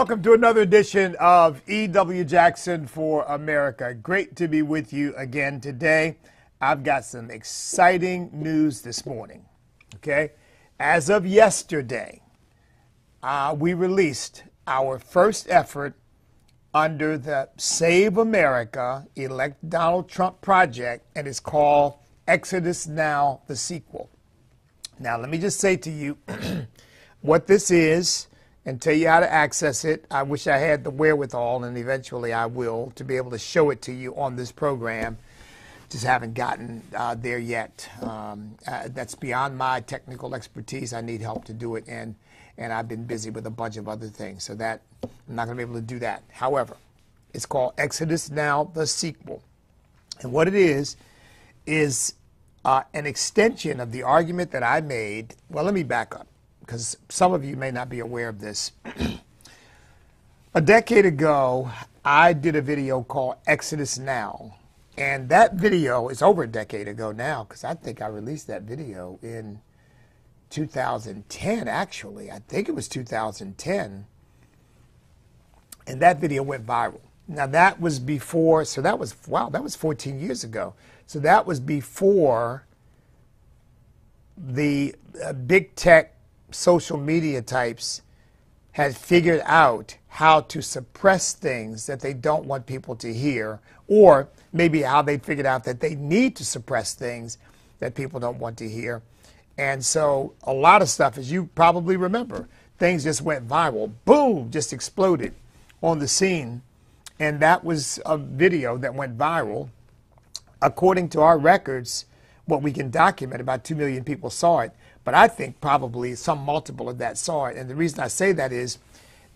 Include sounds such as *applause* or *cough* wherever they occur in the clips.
Welcome to another edition of E.W. Jackson for America. Great to be with you again today. I've got some exciting news this morning. Okay. As of yesterday, uh, we released our first effort under the Save America Elect Donald Trump project, and it's called Exodus Now, the sequel. Now, let me just say to you *clears throat* what this is and tell you how to access it. I wish I had the wherewithal, and eventually I will, to be able to show it to you on this program. Just haven't gotten uh, there yet. Um, uh, that's beyond my technical expertise. I need help to do it, and and I've been busy with a bunch of other things, so that I'm not going to be able to do that. However, it's called Exodus Now: The Sequel, and what it is is uh, an extension of the argument that I made. Well, let me back up because some of you may not be aware of this. *clears throat* a decade ago, I did a video called Exodus Now. And that video is over a decade ago now because I think I released that video in 2010, actually. I think it was 2010. And that video went viral. Now, that was before, so that was, wow, that was 14 years ago. So that was before the uh, big tech social media types had figured out how to suppress things that they don't want people to hear, or maybe how they figured out that they need to suppress things that people don't want to hear. And so a lot of stuff, as you probably remember, things just went viral. Boom, just exploded on the scene. And that was a video that went viral. According to our records, what we can document, about 2 million people saw it. But I think probably some multiple of that saw it. And the reason I say that is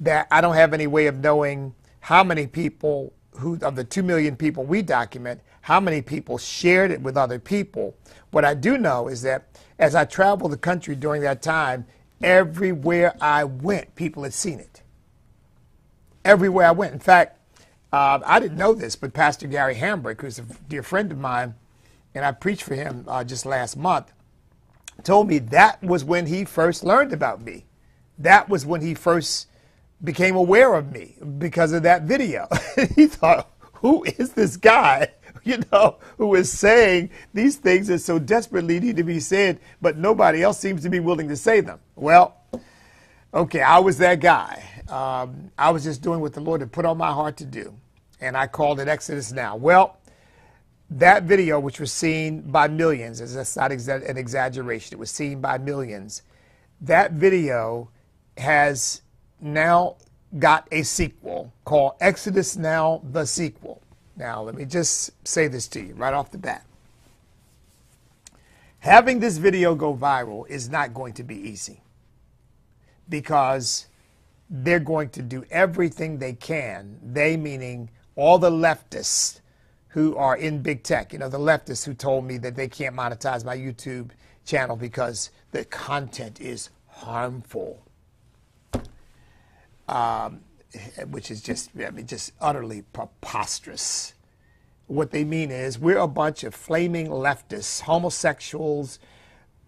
that I don't have any way of knowing how many people who of the 2 million people we document, how many people shared it with other people. What I do know is that as I traveled the country during that time, everywhere I went, people had seen it. Everywhere I went. In fact, uh, I didn't know this, but Pastor Gary Hamrick, who's a dear friend of mine, and I preached for him uh, just last month, told me that was when he first learned about me. That was when he first became aware of me because of that video. *laughs* he thought, who is this guy, *laughs* you know, who is saying these things that so desperately need to be said, but nobody else seems to be willing to say them? Well, okay, I was that guy. Um, I was just doing what the Lord had put on my heart to do, and I called it Exodus Now. Well, that video, which was seen by millions, is that's not exa- an exaggeration, it was seen by millions. That video has now got a sequel called Exodus Now, the sequel. Now, let me just say this to you right off the bat. Having this video go viral is not going to be easy because they're going to do everything they can, they meaning all the leftists who are in big tech. You know, the leftists who told me that they can't monetize my YouTube channel because the content is harmful, um, which is just, I mean, just utterly preposterous. What they mean is we're a bunch of flaming leftists, homosexuals,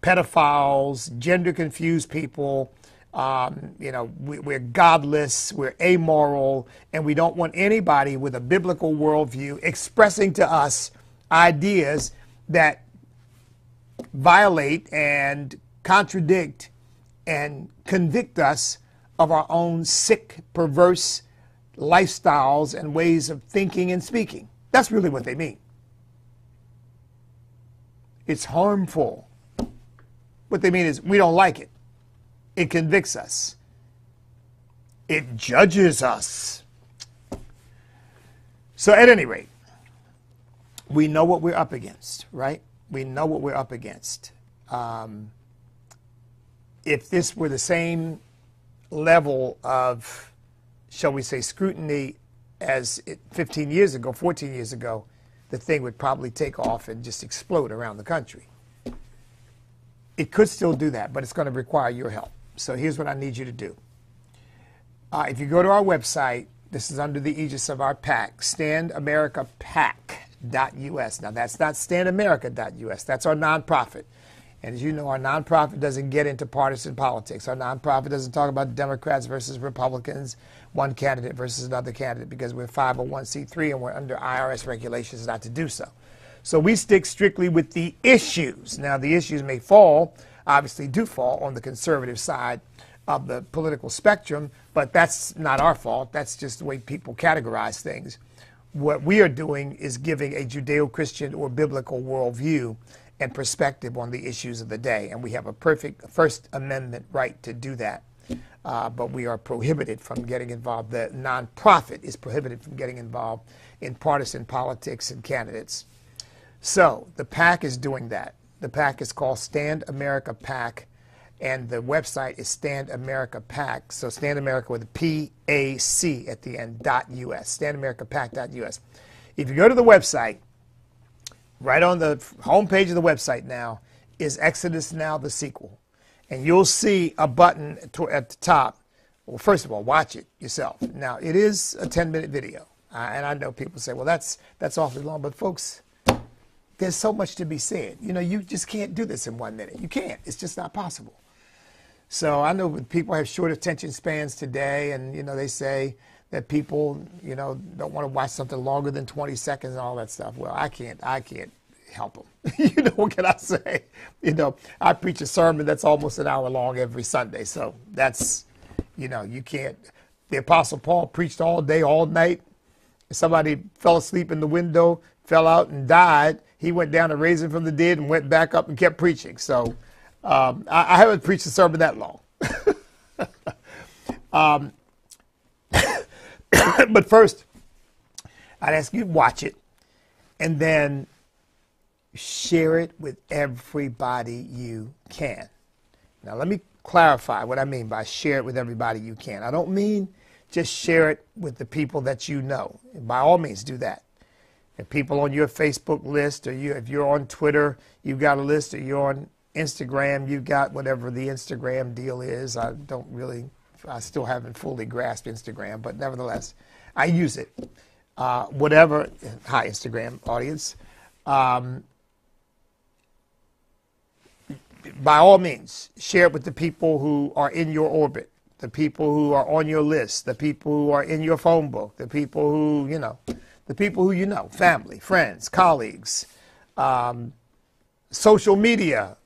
pedophiles, gender confused people um, you know, we, we're godless, we're amoral, and we don't want anybody with a biblical worldview expressing to us ideas that violate and contradict and convict us of our own sick, perverse lifestyles and ways of thinking and speaking. That's really what they mean. It's harmful. What they mean is we don't like it. It convicts us. It judges us. So, at any rate, we know what we're up against, right? We know what we're up against. Um, if this were the same level of, shall we say, scrutiny as it, 15 years ago, 14 years ago, the thing would probably take off and just explode around the country. It could still do that, but it's going to require your help. So here's what I need you to do. Uh, if you go to our website, this is under the aegis of our PAC, standamericapac.us. Now, that's not standamerica.us, that's our nonprofit. And as you know, our nonprofit doesn't get into partisan politics. Our nonprofit doesn't talk about Democrats versus Republicans, one candidate versus another candidate, because we're 501c3 and we're under IRS regulations not to do so. So we stick strictly with the issues. Now, the issues may fall, obviously do fall on the conservative side of the political spectrum, but that's not our fault. That's just the way people categorize things. What we are doing is giving a Judeo Christian or biblical worldview and perspective on the issues of the day. And we have a perfect First Amendment right to do that. Uh, but we are prohibited from getting involved. The nonprofit is prohibited from getting involved in partisan politics and candidates. So the PAC is doing that. The pack is called Stand America PAC, and the website is Stand America PAC. So Stand America with a P A C at the end, dot US, standamericapac.us. If you go to the website, right on the homepage of the website now is Exodus Now, the sequel. And you'll see a button at the top. Well, first of all, watch it yourself. Now, it is a 10 minute video. Uh, and I know people say, well, that's, that's awfully long. But, folks, there's so much to be said. You know, you just can't do this in one minute. You can't. It's just not possible. So I know people have short attention spans today, and you know they say that people, you know, don't want to watch something longer than 20 seconds and all that stuff. Well, I can't. I can't help them. *laughs* you know what can I say? You know, I preach a sermon that's almost an hour long every Sunday, so that's, you know, you can't. The Apostle Paul preached all day, all night. Somebody fell asleep in the window, fell out and died he went down and raised him from the dead and went back up and kept preaching. So um, I, I, haven't preached a sermon that long. *laughs* um, *coughs* but first, I'd ask you to watch it and then share it with everybody you can. Now, let me clarify what I mean by share it with everybody you can. I don't mean just share it with the people that you know. By all means, do that. If people on your Facebook list, or you, if you're on Twitter, you've got a list, or you're on Instagram, you've got whatever the Instagram deal is. I don't really, I still haven't fully grasped Instagram, but nevertheless, I use it. Uh, whatever, hi Instagram audience. Um, by all means, share it with the people who are in your orbit, the people who are on your list, the people who are in your phone book, the people who, you know, the people who you know, family, friends, colleagues, um, social media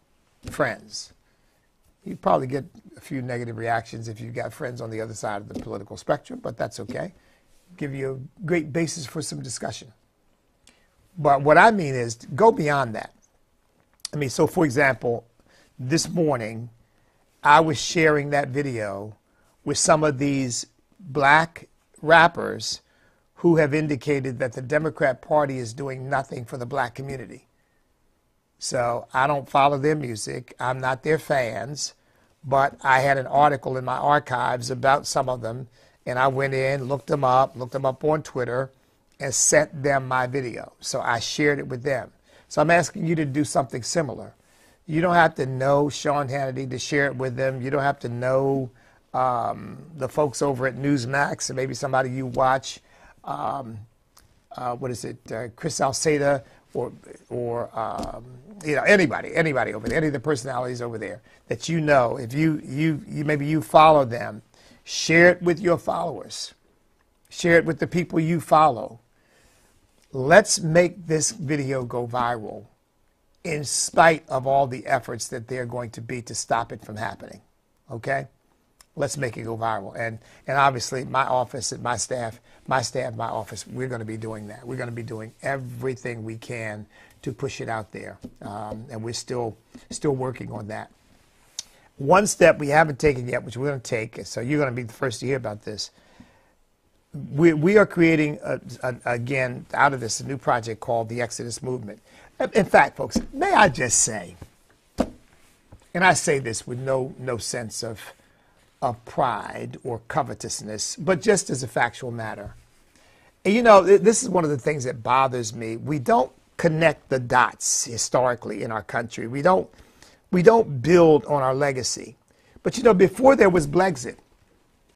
friends. You probably get a few negative reactions if you've got friends on the other side of the political spectrum, but that's okay. Give you a great basis for some discussion. But what I mean is go beyond that. I mean, so for example, this morning I was sharing that video with some of these black rappers who have indicated that the Democrat Party is doing nothing for the black community. So I don't follow their music. I'm not their fans. But I had an article in my archives about some of them, and I went in, looked them up, looked them up on Twitter, and sent them my video. So I shared it with them. So I'm asking you to do something similar. You don't have to know Sean Hannity to share it with them. You don't have to know um, the folks over at Newsmax and maybe somebody you watch um, uh, what is it, uh, Chris Salcedo or, or um, you know, anybody, anybody over there, any of the personalities over there that you know, if you, you, you maybe you follow them, share it with your followers. Share it with the people you follow. Let's make this video go viral in spite of all the efforts that they're going to be to stop it from happening. Okay? let's make it go viral. And and obviously, my office and my staff, my staff, my office, we're going to be doing that. We're going to be doing everything we can to push it out there, um, and we're still still working on that. One step we haven't taken yet, which we're going to take, so you're going to be the first to hear about this. We, we are creating, a, a, again, out of this, a new project called the Exodus Movement. In fact, folks, may I just say, and I say this with no, no sense of, of pride or covetousness, but just as a factual matter. And you know, this is one of the things that bothers me. We don't connect the dots historically in our country. We don't we don't build on our legacy. But you know, before there was Blexit,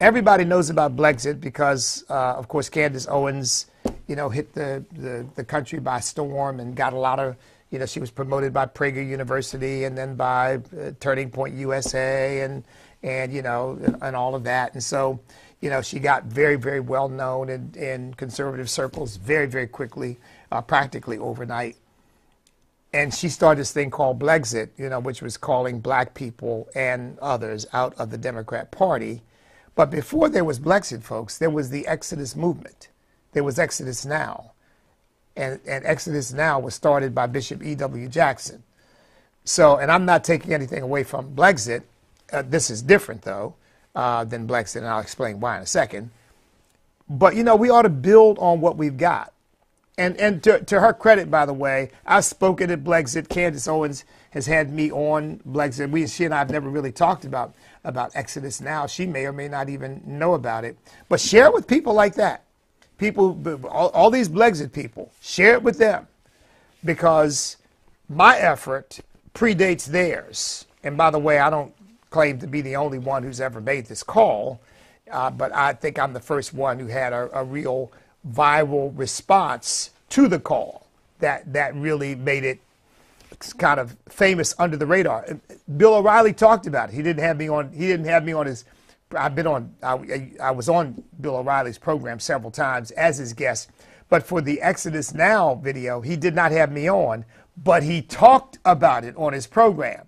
everybody knows about Blexit because, uh, of course, Candace Owens, you know, hit the, the, the country by storm and got a lot of you know, she was promoted by Prager University and then by uh, Turning Point USA and, and you know, and, all of that. And so, you know, she got very, very well known in, in conservative circles very, very quickly, uh, practically overnight. And she started this thing called Blexit, you know, which was calling black people and others out of the Democrat Party. But before there was Blexit, folks, there was the Exodus movement. There was Exodus Now and, and Exodus Now was started by Bishop E.W. Jackson. So, and I'm not taking anything away from Blexit. Uh, this is different, though, uh, than Blexit, and I'll explain why in a second. But, you know, we ought to build on what we've got. And, and to, to her credit, by the way, I've spoken at Blexit. Candace Owens has had me on Blexit. We, she and I have never really talked about, about Exodus Now. She may or may not even know about it. But share it with people like that people, all, all these Blexit people, share it with them because my effort predates theirs. And by the way, I don't claim to be the only one who's ever made this call, uh, but I think I'm the first one who had a, a real viral response to the call that, that really made it kind of famous under the radar. Bill O'Reilly talked about it. He didn't have me on. He didn't have me on his I've been on, I, I was on Bill O'Reilly's program several times as his guest, but for the Exodus Now video, he did not have me on, but he talked about it on his program.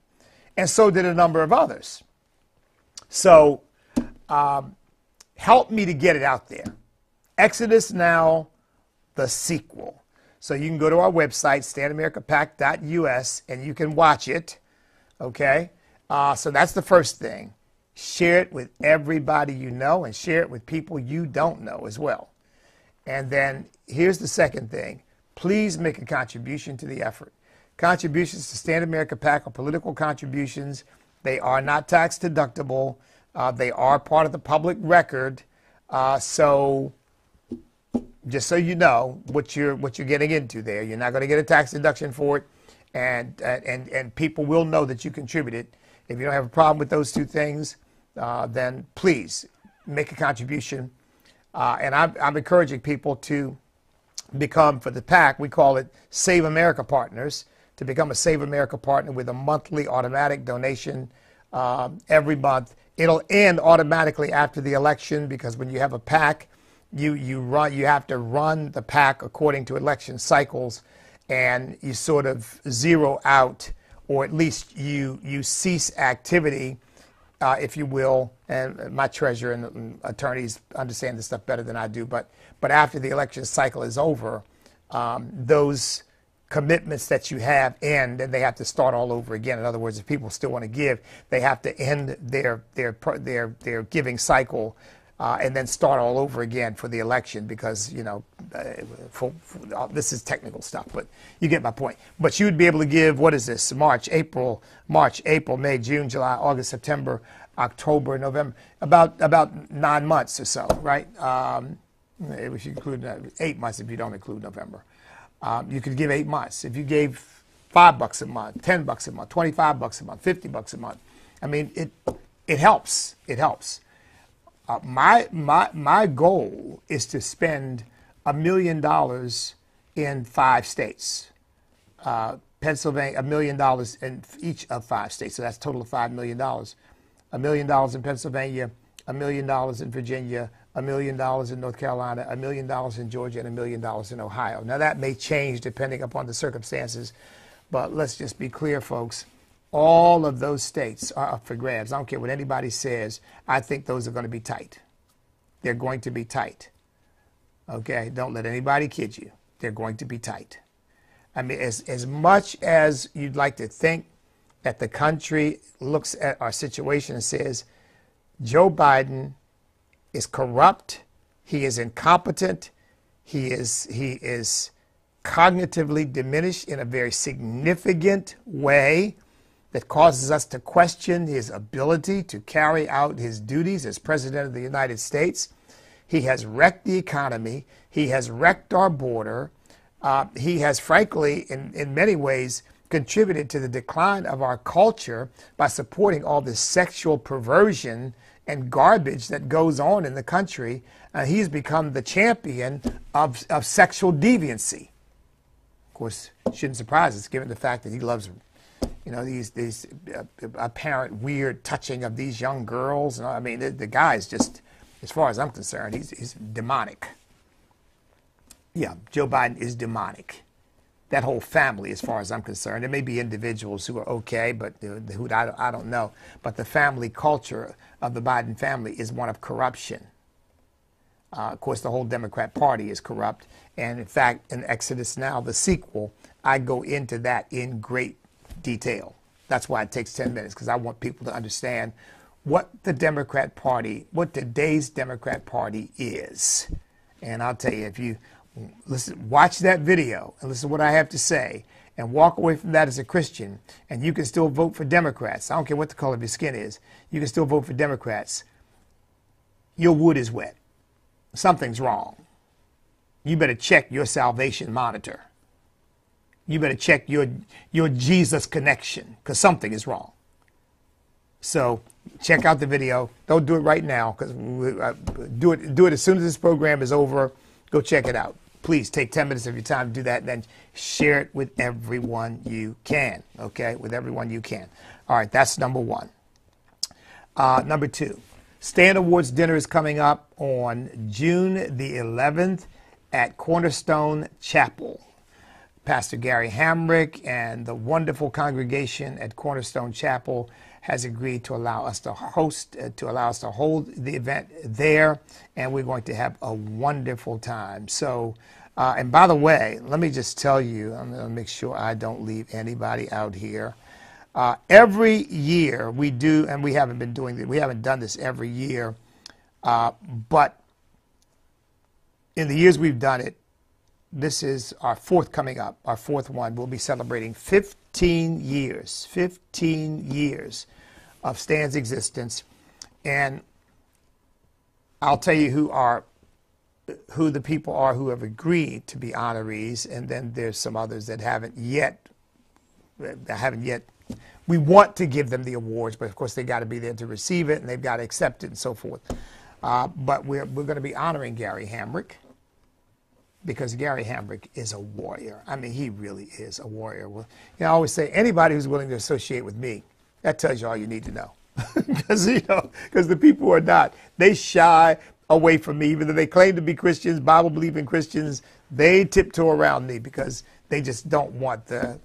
And so did a number of others. So um, help me to get it out there. Exodus Now, the sequel. So you can go to our website, standamericapac.us, and you can watch it. Okay? Uh, so that's the first thing. Share it with everybody you know and share it with people you don't know as well. And then here's the second thing please make a contribution to the effort. Contributions to Stand America PAC are political contributions. They are not tax deductible. Uh, they are part of the public record. Uh, so, just so you know what you're what you're getting into there, you're not going to get a tax deduction for it, and and and people will know that you contributed. If you don't have a problem with those two things, uh, then please make a contribution. Uh, and I'm, I'm, encouraging people to become, for the PAC, we call it Save America Partners, to become a Save America partner with a monthly automatic donation uh, every month. It'll end automatically after the election because when you have a PAC, you, you, run, you have to run the PAC according to election cycles and you sort of zero out or at least you, you cease activity uh, if you will, and my treasurer and attorneys understand this stuff better than I do. But but after the election cycle is over, um, those commitments that you have end, and they have to start all over again. In other words, if people still want to give, they have to end their their their their giving cycle uh, and then start all over again for the election because you know uh, for, for, uh, this is technical stuff but you get my point. But you would be able to give what is this march april march april may june july august september october november about about nine months or so right? Um, if you include uh, eight months if you don't include november um, you could give eight months if you gave five bucks a month ten bucks a month 25 bucks a month 50 bucks a month i mean it it helps it helps uh, my, my, my goal is to spend a million dollars in five states. Uh, Pennsylvania, a million dollars in each of five states. So that's a total of $5 million. A million dollars in Pennsylvania, a million dollars in Virginia, a million dollars in North Carolina, a million dollars in Georgia, and a million dollars in Ohio. Now, that may change depending upon the circumstances, but let's just be clear, folks. All of those states are up for grabs. I don't care what anybody says. I think those are going to be tight. They're going to be tight. Okay? Don't let anybody kid you. They're going to be tight. I mean, as, as much as you'd like to think that the country looks at our situation and says, Joe Biden is corrupt, he is incompetent, he is, he is cognitively diminished in a very significant way that causes us to question his ability to carry out his duties as President of the United States. He has wrecked the economy. He has wrecked our border. Uh, he has, frankly, in, in many ways, contributed to the decline of our culture by supporting all this sexual perversion and garbage that goes on in the country. Uh, he's become the champion of, of sexual deviancy Of course, shouldn't surprise us given the fact that he loves, you know, these these uh, apparent weird touching of these young girls. I mean, the, the just, as far as I'm concerned, he's he's demonic. Yeah, Joe Biden is demonic. That whole family, as far as I'm concerned, there may be individuals who are okay, but who I, I don't know. But the family culture of the Biden family is one of corruption. Uh, of course, the whole Democrat Party is corrupt. And in fact, in Exodus Now, the sequel, I go into that in great detail. That's why it takes 10 minutes, because I want people to understand what the Democrat Party, what today's Democrat Party is. And I'll tell you, if you listen, watch that video and listen to what I have to say, and walk away from that as a Christian, and you can still vote for Democrats. I don't care what the color of your skin is, you can still vote for Democrats. Your wood is wet something's wrong. You better check your salvation monitor. You better check your, your Jesus connection because something is wrong. So check out the video. Don't do it right now because uh, do it, do it as soon as this program is over. Go check it out. Please take 10 minutes of your time to do that and then share it with everyone you can. Okay? With everyone you can. All right, that's number one. Uh, number two, Stand Awards dinner is coming up on June the 11th at Cornerstone Chapel. Pastor Gary Hamrick and the wonderful congregation at Cornerstone Chapel has agreed to allow us to host, uh, to allow us to hold the event there, and we're going to have a wonderful time. So, uh, and by the way, let me just tell you, I'm going to make sure I don't leave anybody out here. Uh, every year we do, and we haven't been doing it, we haven't done this every year, uh, but in the years we've done it, this is our fourth coming up, our fourth one. We'll be celebrating 15 years, 15 years of Stan's existence. And I'll tell you who are who the people are who have agreed to be honorees, and then there's some others that haven't yet haven't yet we want to give them the awards, but of course they got to be there to receive it and they've got to accept it and so forth. Uh, but we're, we're going to be honoring Gary Hamrick because Gary Hamrick is a warrior. I mean, he really is a warrior. Well, you know, I always say anybody who's willing to associate with me, that tells you all you need to know. *laughs* Because you know, because the people are not, they shy away from me, even though they claim to be Christians, Bible believing Christians. They tiptoe around me because they just don't want the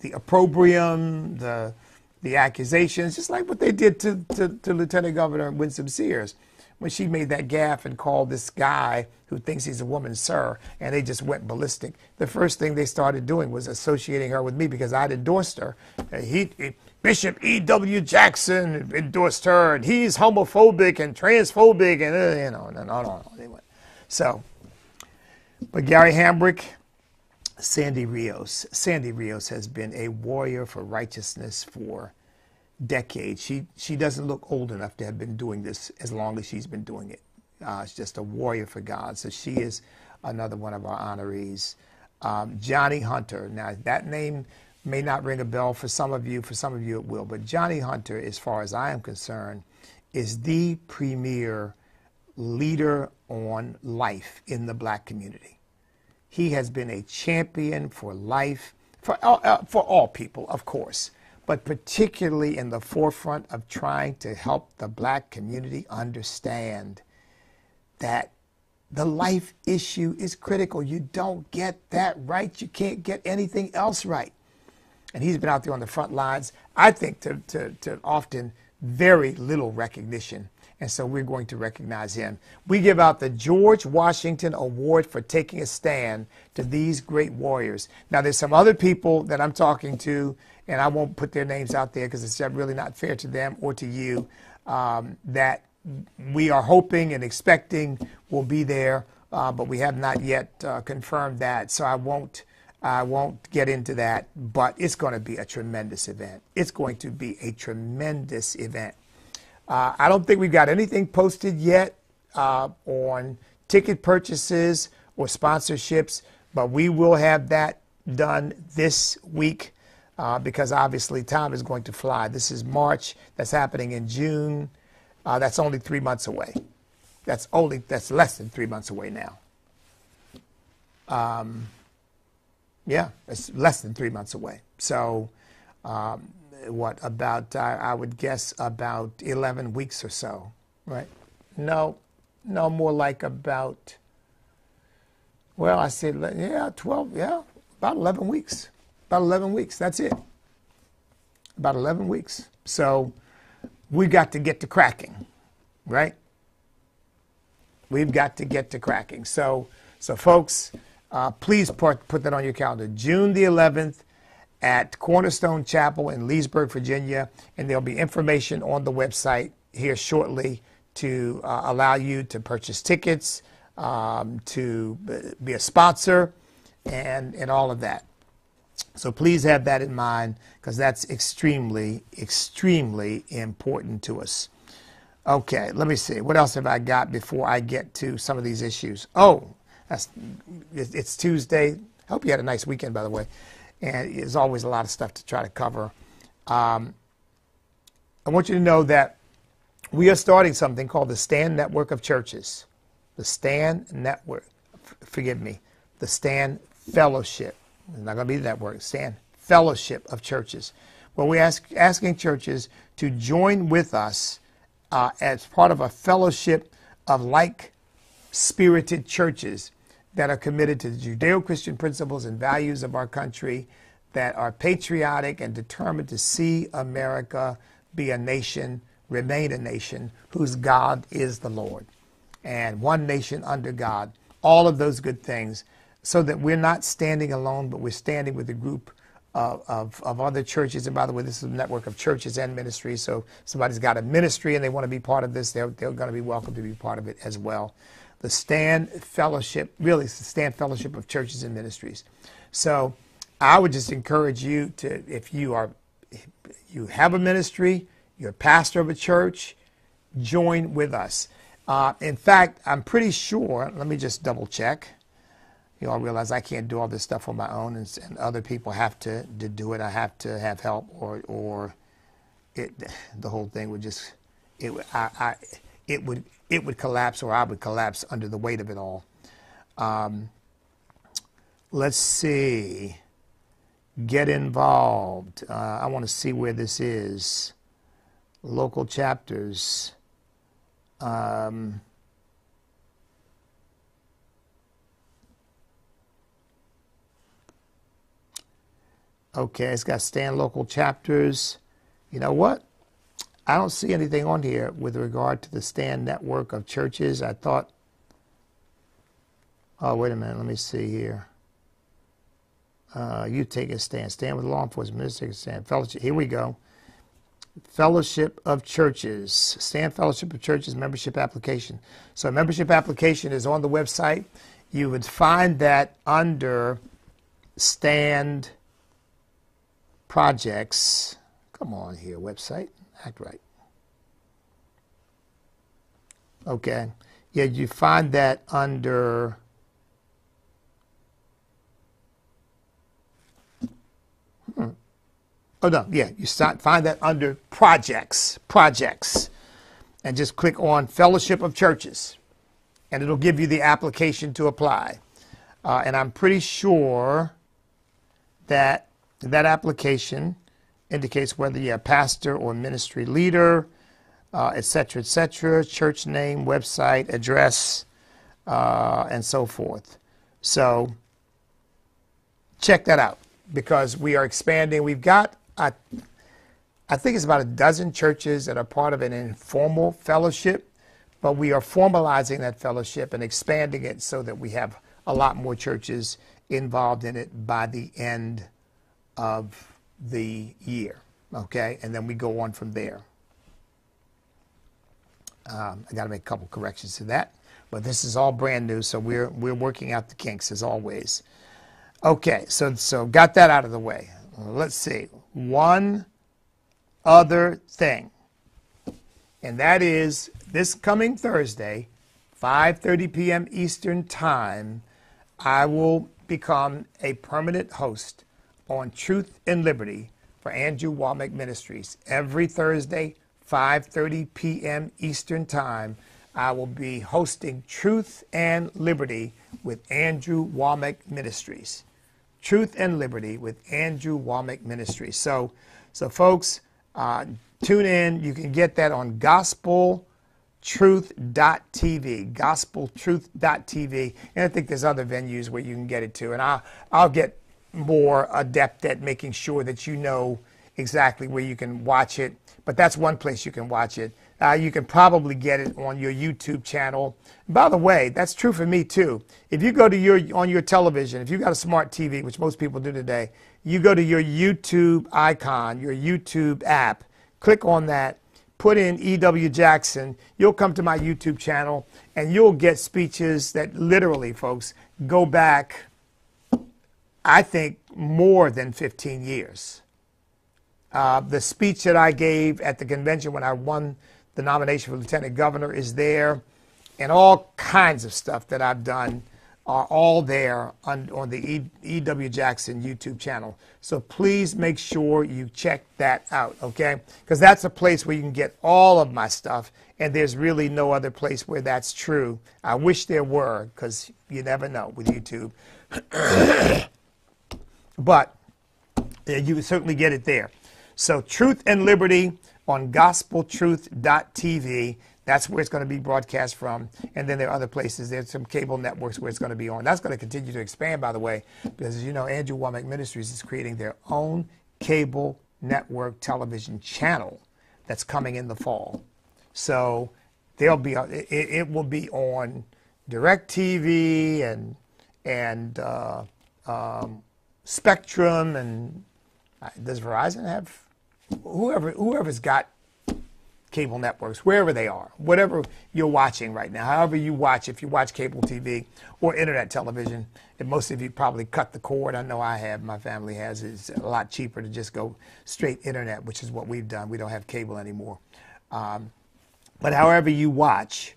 the opprobrium, the the accusations, just like what they did to, to, to Lieutenant Governor Winsome Sears when she made that gaffe and called this guy who thinks he's a woman, sir, and they just went ballistic. The first thing they started doing was associating her with me because I'd endorsed her. He, he, Bishop E.W. Jackson endorsed her, and he's homophobic and transphobic, and uh, you know, and on and on. Anyway, so, but Gary Hamrick, Sandy Rios. Sandy Rios has been a warrior for righteousness for decades. She she doesn't look old enough to have been doing this as long as she's been doing it. Uh, she's just a warrior for God. So she is another one of our honorees. Um, Johnny Hunter. Now that name may not ring a bell for some of you. For some of you, it will. But Johnny Hunter, as far as I am concerned, is the premier leader on life in the black community. He has been a champion for life, for, uh, for all people, of course, but particularly in the forefront of trying to help the black community understand that the life issue is critical. You don't get that right, you can't get anything else right. And he's been out there on the front lines, I think, to, to, to often very little recognition and so we're going to recognize him. We give out the George Washington Award for taking a stand to these great warriors. Now, there's some other people that I'm talking to, and I won't put their names out there because it's really not fair to them or to you, um, that we are hoping and expecting will be there, uh, but we have not yet uh, confirmed that. So I won't. I won't get into that, but it's going to be a tremendous event. It's going to be a tremendous event. Uh, I don't think we've got anything posted yet uh, on ticket purchases or sponsorships, but we will have that done this week uh, because obviously time is going to fly. This is March. That's happening in June. Uh, that's only three months away. That's only that's less than three months away now. Um, Yeah, it's less than three months away. So, um, what about? I, I would guess about 11 weeks or so, right? No, no, more like about. Well, I said, yeah, 12, yeah, about 11 weeks. About 11 weeks. That's it. About 11 weeks. So, we got to get to cracking, right? We've got to get to cracking. So, so folks, uh, please put, put that on your calendar. June the 11th at Cornerstone Chapel in Leesburg, Virginia, and there'll be information on the website here shortly to uh, allow you to purchase tickets, um, to be a sponsor, and, and all of that. So please have that in mind because that's extremely, extremely important to us. Okay, let me see. What else have I got before I get to some of these issues? Oh, it's Tuesday. Hope you had a nice weekend, by the way. And there's always a lot of stuff to try to cover. Um, I want you to know that we are starting something called the Stand Network of Churches. The Stand Network, forgive me, the Stand Fellowship. It's not going to be the network, Stand Fellowship of Churches. Well, we're ask, asking churches to join with us uh, as part of a fellowship of like spirited churches that are committed to the Judeo Christian principles and values of our country, that are patriotic and determined to see America be a nation, remain a nation whose God is the Lord, and one nation under God. All of those good things, so that we're not standing alone, but we're standing with a group of, of, of, other churches. And by the way, this is a network of churches and ministries. So somebody's got a ministry and they want to be part of this, they're, they're going to be welcome to be part of it as well the Stand Fellowship, really, it's the Stand Fellowship of Churches and Ministries. So I would just encourage you to, if you are, you have a ministry, you're a pastor of a church, join with us. Uh, in fact, I'm pretty sure, let me just double check. You all realize I can't do all this stuff on my own, and, and other people have to, to do it. I have to have help, or, or it, the whole thing would just, it, I, I, it would it would collapse or I would collapse under the weight of it all. Um, let's see. Get involved. Uh, I want to see where this is. Local chapters. Um, okay, it's got stand local chapters. You know what? I don't see anything on here with regard to the stand network of churches. I thought, oh, wait a minute, let me see here. Uh, you take a stand. Stand with law enforcement. Minister, stand. Fellowship. Here we go. Fellowship of Churches. Stand Fellowship of Churches membership application. So membership application is on the website. You would find that under Stand Projects. Come on here, website act right. Okay. Yeah, you find that under hmm. Oh no, yeah, you start, find that under projects, projects, and just click on Fellowship of Churches, and it'll give you the application to apply. Uh, and I'm pretty sure that that application indicates whether you're a pastor or ministry leader, etc., uh, etc., et church name, website, address, uh, and so forth. So check that out because we are expanding. We've got, a, I think it's about a dozen churches that are part of an informal fellowship, but we are formalizing that fellowship and expanding it so that we have a lot more churches involved in it by the end of the year, okay? And then we go on from there. Um, I got to make a couple corrections to that, but this is all brand new, so we're we're working out the kinks as always. Okay, so so got that out of the way. Let's see one other thing, and that is this coming Thursday, 5:30 p.m. Eastern Time. I will become a permanent host on Truth and Liberty for Andrew Wommack Ministries. Every Thursday, 5:30 p.m. Eastern Time, I will be hosting Truth and Liberty with Andrew Wommack Ministries. Truth and Liberty with Andrew Wommack Ministries. So, so folks, uh, tune in. You can get that on Gospel gospeltruth.tv, gospeltruth.tv. And I think there's other venues where you can get it too And I'll, I'll get more adept at making sure that you know exactly where you can watch it. But that's one place you can watch it. Uh, you can probably get it on your YouTube channel. By the way, that's true for me too. If you go to your on your television, if you've got a smart TV, which most people do today, you go to your YouTube icon, your YouTube app, click on that, put in E.W. Jackson, you'll come to my YouTube channel and you'll get speeches that literally, folks, go back, I think, more than 15 years. Uh, the speech that I gave at the convention when I won the nomination for lieutenant governor is there, and all kinds of stuff that I've done are all there on, on the E.W. Jackson YouTube channel. So please make sure you check that out, okay? Because that's a place where you can get all of my stuff, and there's really no other place where that's true. I wish there were, because you never know with YouTube. *clears throat* but you certainly get it there. So, Truth and Liberty on gospeltruth.tv. That's where it's going to be broadcast from. And then there are other places. There's some cable networks where it's going to be on. That's going to continue to expand, by the way, because as you know, Andrew Wommack Ministries is creating their own cable network television channel that's coming in the fall. So they'll be it, it will be on DirecTV and and uh, um, Spectrum and uh, does Verizon have whoever whoever's got cable networks, wherever they are, whatever you're watching right now, however you watch, if you watch cable TV or internet television, and most of you probably cut the cord. I know I have, my family has. It's a lot cheaper to just go straight internet, which is what we've done. We don't have cable anymore. Um, but however you watch,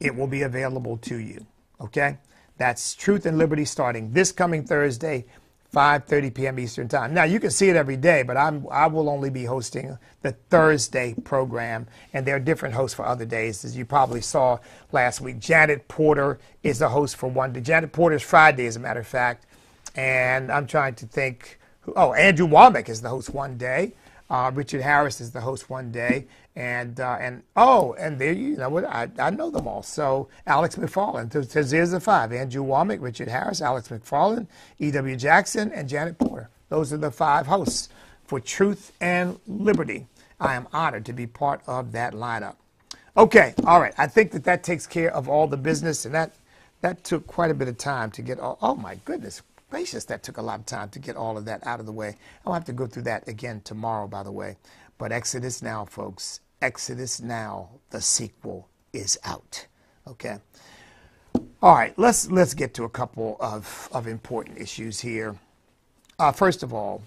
it will be available to you. Okay? That's Truth and Liberty starting this coming Thursday. 5:30 p.m. Eastern Time. Now you can see it every day, but I'm I will only be hosting the Thursday program, and there are different hosts for other days. As you probably saw last week, Janet Porter is the host for one day. Janet Porter's Friday, as a matter of fact, and I'm trying to think. Oh, Andrew Wommack is the host one day. Uh, Richard Harris is the host one day, and uh, and oh, and there you know what I, I know them all. So Alex McFarland. So, so there's the five: Andrew Wommack, Richard Harris, Alex McFarland, E.W. Jackson, and Janet Porter. Those are the five hosts for Truth and Liberty. I am honored to be part of that lineup. Okay, all right. I think that that takes care of all the business, and that that took quite a bit of time to get all. Oh my goodness, gracious, that took a lot of time to get all of that out of the way. I'll have to go through that again tomorrow, by the way. But Exodus Now, folks, Exodus Now, the sequel is out. Okay. All right, let's let's get to a couple of, of important issues here. Uh, first of all,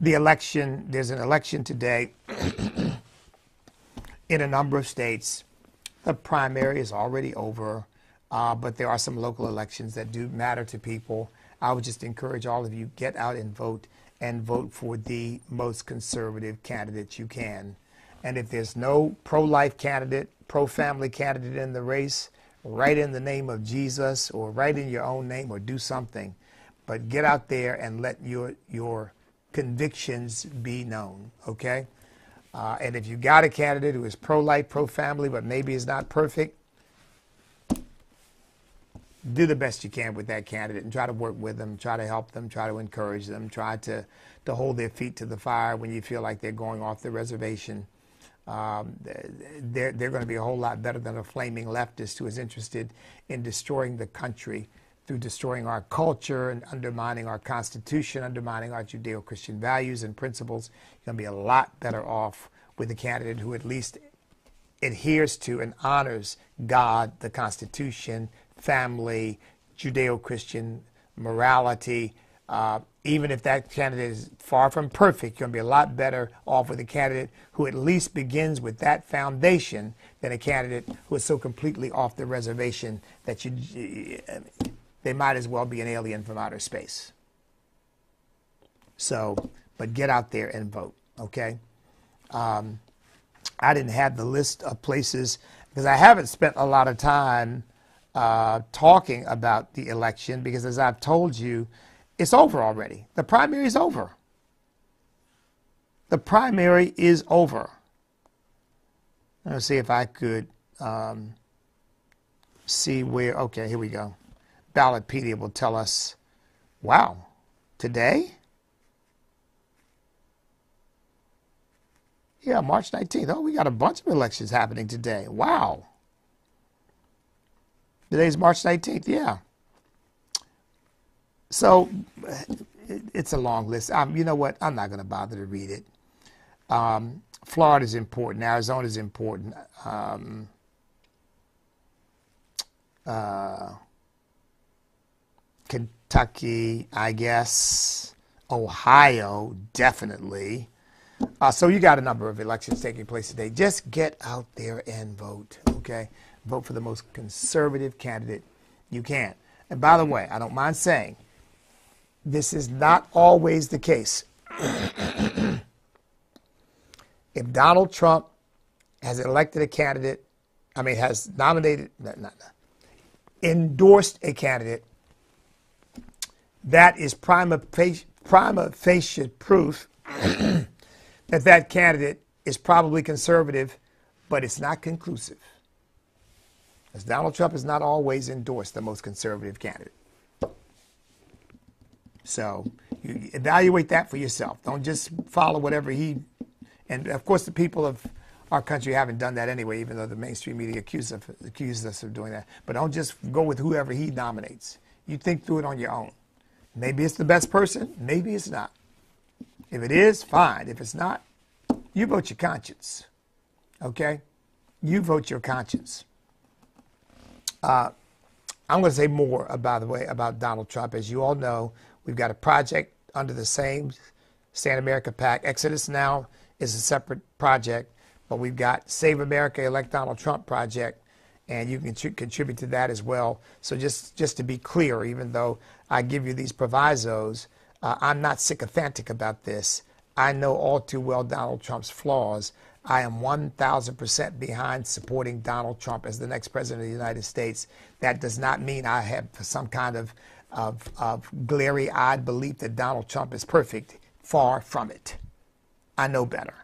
the election. There's an election today *clears throat* in a number of states. The primary is already over. Uh, but there are some local elections that do matter to people. I would just encourage all of you get out and vote and vote for the most conservative candidate you can. And if there's no pro-life candidate, pro-family candidate in the race, write in the name of Jesus or write in your own name or do something. But get out there and let your your convictions be known. Okay. Uh, and if you got a candidate who is pro-life, pro-family, but maybe is not perfect, do the best you can with that candidate and try to work with them, try to help them, try to encourage them, try to, to hold their feet to the fire when you feel like they're going off the reservation. Um, they're, they're going to be a whole lot better than a flaming leftist who is interested in destroying the country through destroying our culture and undermining our Constitution, undermining our Judeo Christian values and principles. You're going to be a lot better off with a candidate who at least adheres to and honors God, the Constitution, family, Judeo Christian morality. Uh, even if that candidate is far from perfect, you're going to be a lot better off with a candidate who at least begins with that foundation than a candidate who is so completely off the reservation that you, they might as well be an alien from outer space. So, but get out there and vote, okay? Um, I didn't have the list of places because I haven't spent a lot of time uh, talking about the election because, as I've told you, It's over already. The primary is over. The primary is over. Let's see if I could um, see where. Okay, here we go. Ballotpedia will tell us. Wow, today? Yeah, March 19th. Oh, we got a bunch of elections happening today. Wow. Today's March 19th. Yeah. So it's a long list. Um, you know what? I'm not going to bother to read it. Um, Florida is important. Arizona is important. Um, uh, Kentucky, I guess. Ohio, definitely. Uh, so you got a number of elections taking place today. Just get out there and vote, okay? Vote for the most conservative candidate you can. And by the way, I don't mind saying, this is not always the case. if Donald Trump has elected a candidate, I mean, has nominated, not, not, endorsed a candidate, that is prima facie, prima facie proof *clears throat* that that candidate is probably conservative, but it's not conclusive. As Donald Trump has not always endorsed the most conservative candidate. So you evaluate that for yourself. Don't just follow whatever he, and of course the people of our country haven't done that anyway, even though the mainstream media accuses, of, accuses us of doing that. But don't just go with whoever he nominates. You think through it on your own. Maybe it's the best person, maybe it's not. If it is, fine. If it's not, you vote your conscience. Okay? You vote your conscience. Uh, I'm going to say more, by the way, about Donald Trump. As you all know, we've got a project under the same Stand America PAC. Exodus Now is a separate project, but we've got Save America, Elect Donald Trump project, and you can contribute to that as well. So just, just to be clear, even though I give you these provisos, uh, I'm not sycophantic about this. I know all too well Donald Trump's flaws. I am 1,000% behind supporting Donald Trump as the next president of the United States. That does not mean I have some kind of, of, of glary eyed belief that Donald Trump is perfect. Far from it. I know better.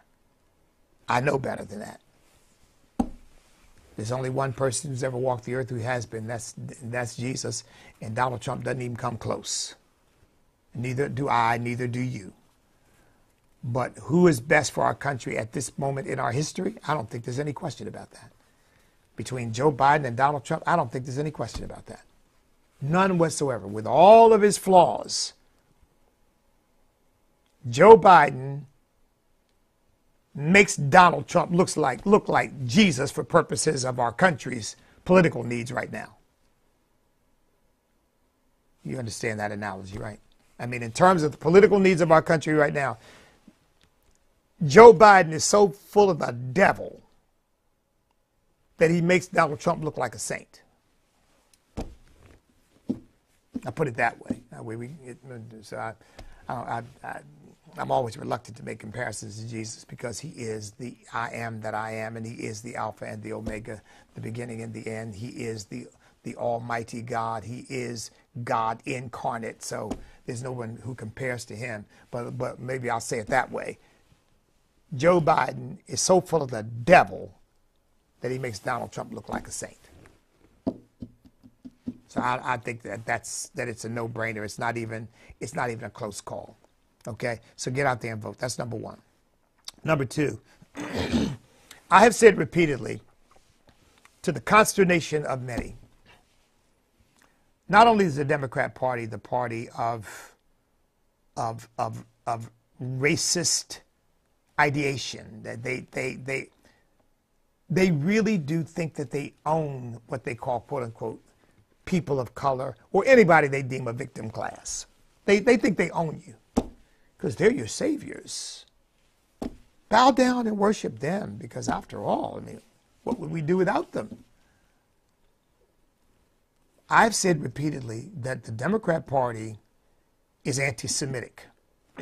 I know better than that. There's only one person who's ever walked the earth who has been. That's, that's Jesus. And Donald Trump doesn't even come close. Neither do I, neither do you. But who is best for our country at this moment in our history? I don't think there's any question about that. Between Joe Biden and Donald Trump, I don't think there's any question about that. None whatsoever. With all of his flaws, Joe Biden makes Donald Trump looks like look like Jesus for purposes of our country's political needs right now. You understand that analogy, right? I mean, in terms of the political needs of our country right now, Joe Biden is so full of the devil that he makes Donald Trump look like a saint. I put it that way. we, we, it, so I, I, I, I'm always reluctant to make comparisons to Jesus because he is the I am that I am, and he is the Alpha and the Omega, the beginning and the end. He is the the Almighty God. He is God incarnate. So there's no one who compares to him. But but maybe I'll say it that way. Joe Biden is so full of the devil that he makes Donald Trump look like a saint. So I, I think that that's that it's a no-brainer. It's not even it's not even a close call. Okay, so get out there and vote. That's number one. Number two, *clears throat* I have said repeatedly, to the consternation of many, not only is the Democrat Party the party of of of of racist ideation that they they they they really do think that they own what they call quote unquote people of color or anybody they deem a victim class. They they think they own you because they're your saviors. Bow down and worship them because, after all, I mean, what would we do without them? I've said repeatedly that the Democrat Party is anti Semitic. *clears throat*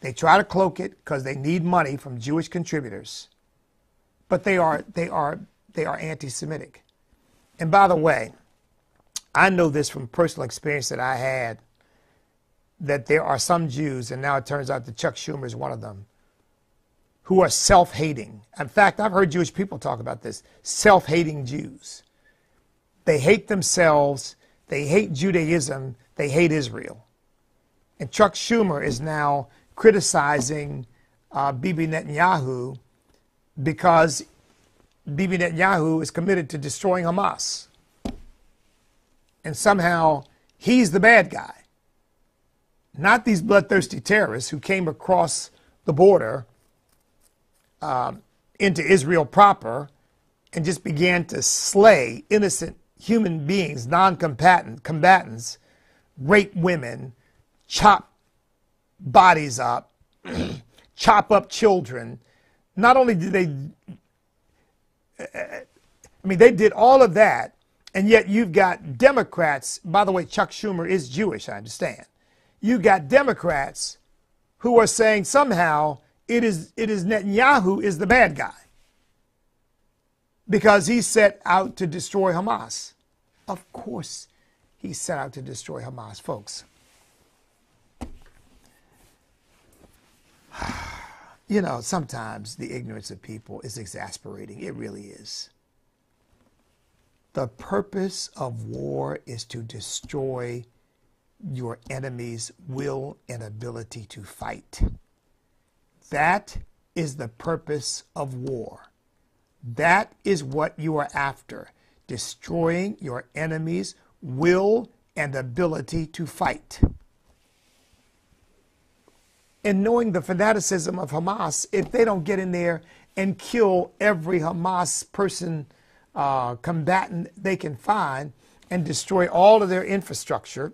they try to cloak it because they need money from Jewish contributors, but they are, they are, they are anti Semitic. And by the way, I know this from personal experience that I had that there are some Jews, and now it turns out that Chuck Schumer is one of them, who are self hating. In fact, I've heard Jewish people talk about this self hating Jews. They hate themselves, they hate Judaism, they hate Israel. And Chuck Schumer is now criticizing uh, Bibi Netanyahu because Bibi Netanyahu is committed to destroying Hamas. And somehow he's the bad guy. Not these bloodthirsty terrorists who came across the border um, into Israel proper and just began to slay innocent human beings, non combatants, rape women, chop bodies up, *clears throat* chop up children. Not only did they, I mean, they did all of that, and yet you've got Democrats. By the way, Chuck Schumer is Jewish, I understand. You've got Democrats who are saying somehow it is, it is Netanyahu is the bad guy because he set out to destroy Hamas. Of course, he set out to destroy Hamas, folks. You know, sometimes the ignorance of people is exasperating. It really is. The purpose of war is to destroy your enemy's will and ability to fight. That is the purpose of war. That is what you are after destroying your enemy's will and ability to fight. And knowing the fanaticism of Hamas, if they don't get in there and kill every Hamas person, uh, combatant they can find, and destroy all of their infrastructure,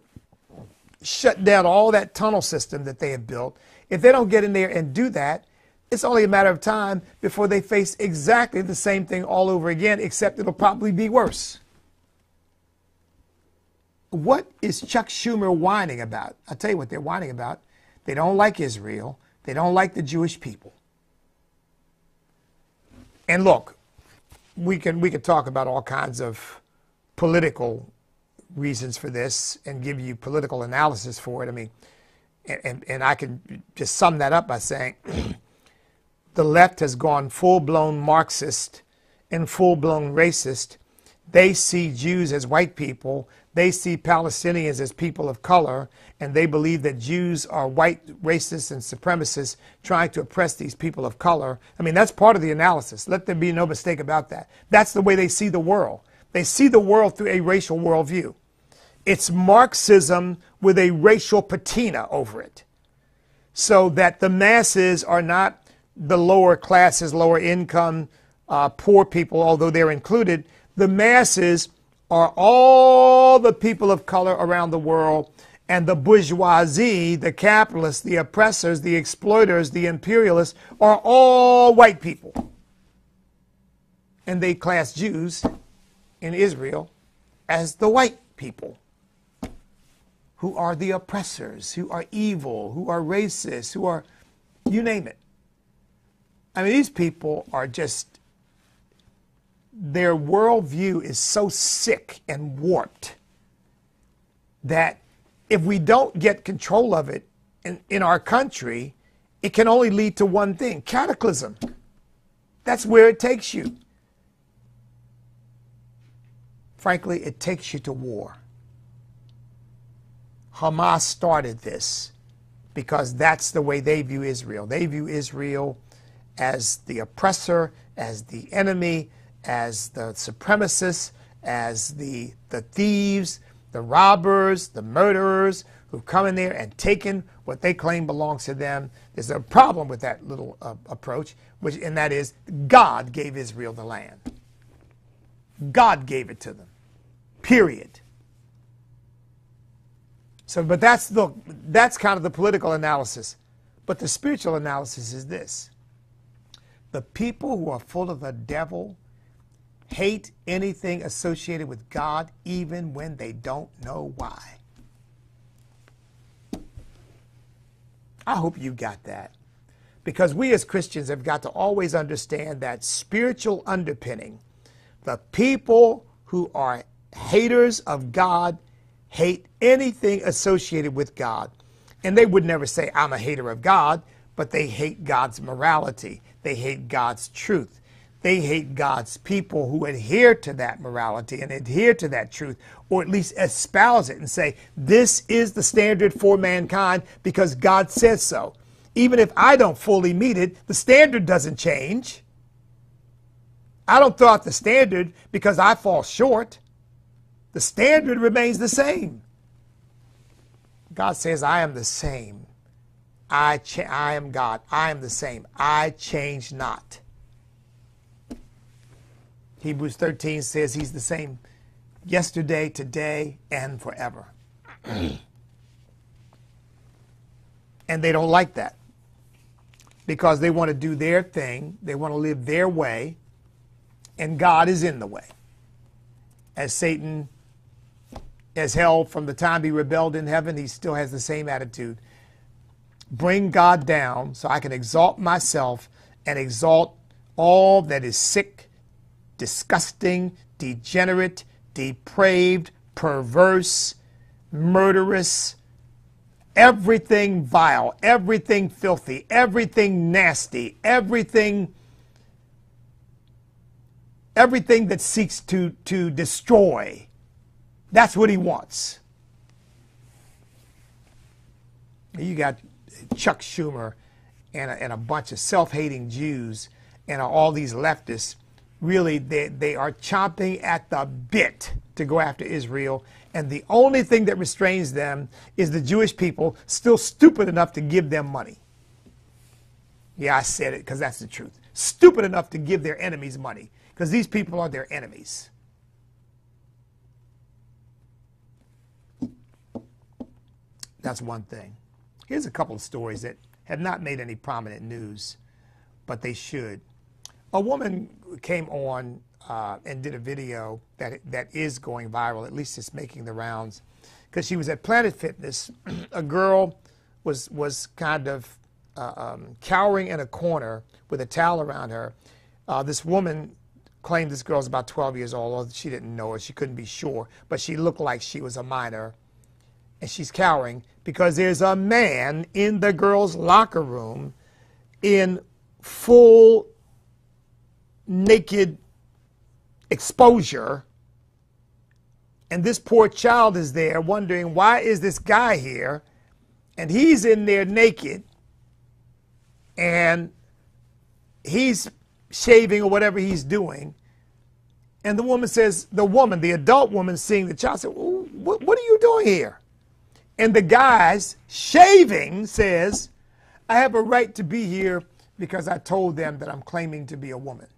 shut down all that tunnel system that they have built, if they don't get in there and do that, it's only a matter of time before they face exactly the same thing all over again, except it'll probably be worse. What is Chuck Schumer whining about? I'll tell you what they're whining about. They don't like Israel, they don't like the Jewish people. And look, we can we can talk about all kinds of political reasons for this and give you political analysis for it. I mean, and, and I can just sum that up by saying *clears throat* the left has gone full blown Marxist and full blown racist. They see Jews as white people, they see Palestinians as people of color, and they believe that Jews are white racists and supremacists trying to oppress these people of color. I mean, that's part of the analysis. Let there be no mistake about that. That's the way they see the world. They see the world through a racial worldview. It's Marxism with a racial patina over it. So that the masses are not the lower classes, lower income, uh, poor people, although they're included. The masses are all the people of color around the world, and the bourgeoisie, the capitalists, the oppressors, the exploiters, the imperialists are all white people. And they class Jews in Israel as the white people who are the oppressors, who are evil, who are racist, who are, you name it. I mean, these people are just, their worldview is so sick and warped that if we don't get control of it in, in our country, it can only lead to one thing cataclysm. That's where it takes you. Frankly, it takes you to war. Hamas started this because that's the way they view Israel. They view Israel as the oppressor, as the enemy, as the supremacists, as the, the thieves, the robbers, the murderers who've come in there and taken what they claim belongs to them. There's a problem with that little uh, approach, which, and that is God gave Israel the land. God gave it to them. Period. So, but that's the that's kind of the political analysis. But the spiritual analysis is this: the people who are full of the devil hate anything associated with God, even when they don't know why. I hope you got that. Because we as Christians have got to always understand that spiritual underpinning. The people who are haters of God hate anything associated with God. And they would never say, I'm a hater of God, but they hate God's morality. They hate God's truth. They hate God's people who adhere to that morality and adhere to that truth, or at least espouse it and say, This is the standard for mankind because God says so. Even if I don't fully meet it, the standard doesn't change. I don't throw out the standard because I fall short. The standard remains the same. God says, I am the same. I, cha- I am God. I am the same. I change not. Hebrews 13 says he's the same yesterday, today, and forever. *clears throat* and they don't like that because they want to do their thing, they want to live their way, and God is in the way. As Satan has held from the time he rebelled in heaven, he still has the same attitude. Bring God down so I can exalt myself and exalt all that is sick, disgusting, degenerate, depraved, perverse, murderous, everything vile, everything filthy, everything nasty, everything everything that seeks to, to destroy. That's what he wants. You got Chuck Schumer and a, and a bunch of self hating Jews and all these leftists. Really, they, they are chomping at the bit to go after Israel. And the only thing that restrains them is the Jewish people still stupid enough to give them money. Yeah, I said it because that's the truth. Stupid enough to give their enemies money because these people are their enemies. That's one thing. Here's a couple of stories that have not made any prominent news, but they should. A woman came on uh, and did a video that that is going viral. At least it's making the rounds, because she was at Planet Fitness. *clears throat* a girl was was kind of uh, um, cowering in a corner with a towel around her. Uh, this woman claimed this girl's about 12 years old, she didn't know her. She couldn't be sure, but she looked like she was a minor. And she's cowering because there's a man in the girl's locker room in full naked exposure. And this poor child is there wondering, why is this guy here? And he's in there naked and he's shaving or whatever he's doing. And the woman says, the woman, the adult woman seeing the child said, what, what are you doing here? And the guy's shaving says, I have a right to be here because I told them that I'm claiming to be a woman.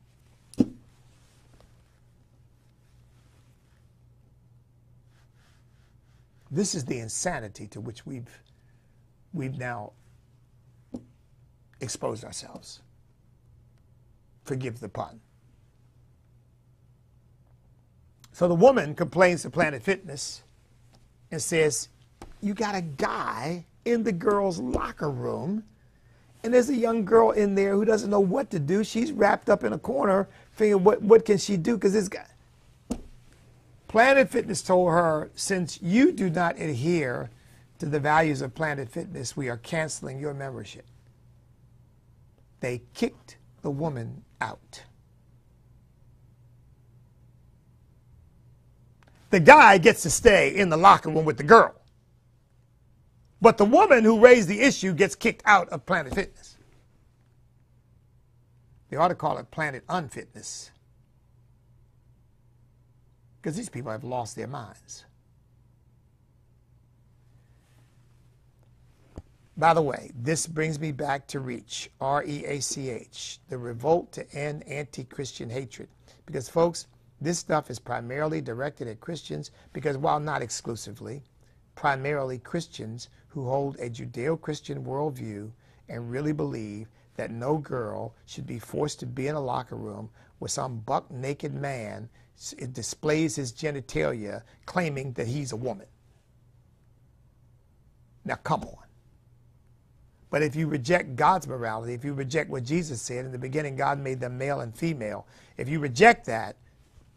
This is the insanity to which we've, we've now exposed ourselves. Forgive the pun. So the woman complains to Planet Fitness and says, You got a guy in the girl's locker room, and there's a young girl in there who doesn't know what to do. She's wrapped up in a corner, thinking, What, what can she do? Because this guy. Planet Fitness told her, Since you do not adhere to the values of Planet Fitness, we are canceling your membership. They kicked the woman out. The guy gets to stay in the locker room with the girl. But the woman who raised the issue gets kicked out of Planet Fitness. They ought to call it Planet Unfitness. Because these people have lost their minds. By the way, this brings me back to REACH, R E A C H, the revolt to end anti Christian hatred. Because, folks, this stuff is primarily directed at Christians because, while not exclusively, primarily Christians who hold a Judeo Christian worldview and really believe that no girl should be forced to be in a locker room with some buck naked man it displays his genitalia claiming that he's a woman. Now, come on. But if you reject God's morality, if you reject what Jesus said in the beginning, God made them male and female. If you reject that,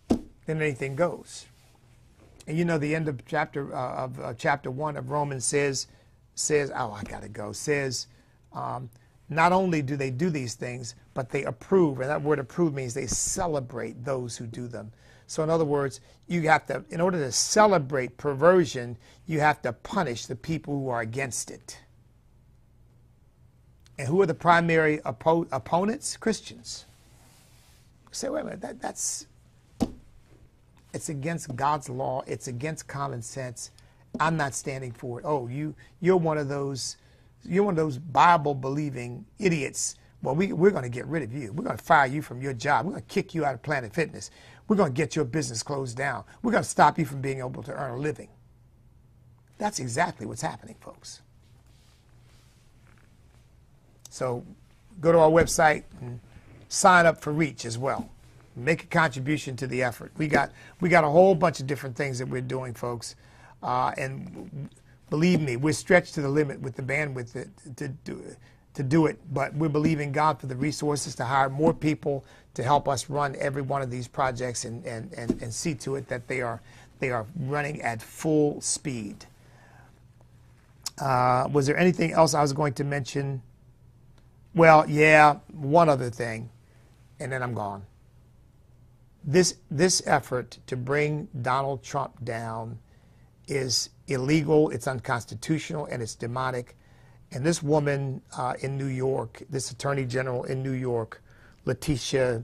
then anything goes. And you know the end of chapter uh, of uh, chapter one of Romans says says oh I gotta go says um, not only do they do these things but they approve and that word approve means they celebrate those who do them. So in other words, you have to in order to celebrate perversion, you have to punish the people who are against it. And who are the primary oppo- opponents? Christians. say, wait a minute, that, that's it's against God's law. It's against common sense. I'm not standing for it. Oh, you you're one of those you're one of those Bible believing idiots. Well, we, we're going to get rid of you. We're going to fire you from your job. We're going to kick you out of Planet Fitness. We're going to get your business closed down. We're going to stop you from being able to earn a living. That's exactly what's happening, folks. So go to our website and sign up for Reach as well make a contribution to the effort. We got we got a whole bunch of different things that we're doing, folks, uh, and believe me, we're stretched to the limit with the bandwidth to, to do to do it. But we're believing God for the resources to hire more people to help us run every one of these projects and and, and, and see to it that they are they are running at full speed. Uh, was there anything else I was going to mention? Well, yeah, one other thing, and then I'm gone this, this effort to bring Donald Trump down is illegal, it's unconstitutional, and it's demonic. And this woman uh, in New York, this attorney general in New York, Letitia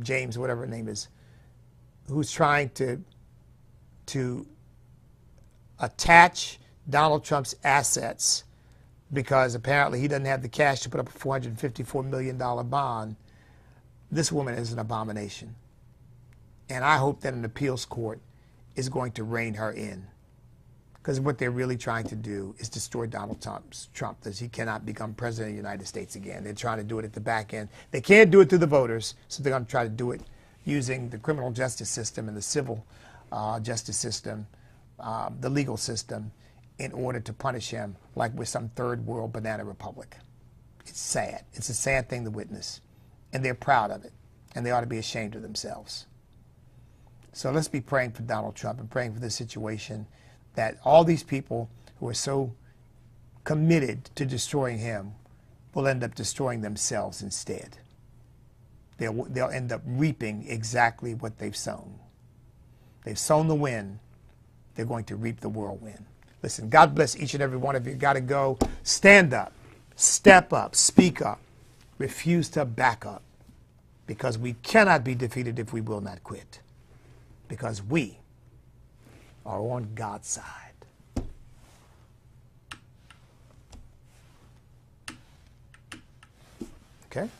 James, whatever her name is, who's trying to to attach Donald Trump's assets because apparently he doesn't have the cash to put up a $454 million bond this woman is an abomination. And I hope that an appeals court is going to rein her in. Because what they're really trying to do is destroy Donald Trump's, Trump, that he cannot become president of the United States again. They're trying to do it at the back end. They can't do it through the voters, so they're going to try to do it using the criminal justice system and the civil uh, justice system, uh, the legal system, in order to punish him like we're some third world banana republic. It's sad. It's a sad thing to witness and they're proud of it, and they ought to be ashamed of themselves. So let's be praying for Donald Trump and praying for this situation that all these people who are so committed to destroying him will end up destroying themselves instead. They'll, they'll end up reaping exactly what they've sown. They've sown the wind, they're going to reap the whirlwind. Listen, God bless each and every one of you. Got to go. Stand up, step up, speak up, refuse to back up because we cannot be defeated if we will not quit. Because we are on God's side. Okay?